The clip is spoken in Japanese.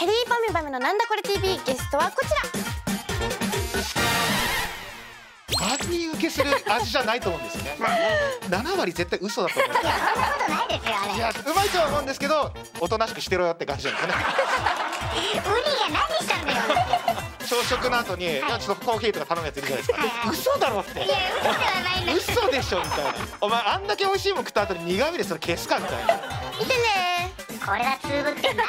キャリーパミパミのなんだこれ TV ゲストはこちら。万人受けする味じゃないと思うんですよね。7割絶対嘘だと思う。そんなことないですよあれ。いやうまいとは思うんですけどおとなしくしてろよって感じなんですかね。ウニが何したんだよ。朝食の後に、い。ちょっとコーヒーとか頼むやついるじゃないですか、はいはい。嘘だろって。いや嘘ではないんだ嘘でしょみたいな。お前あんだけ美味しいもん食った後に苦味でそれ消すかみたいな。見てねこれはつぶってんな。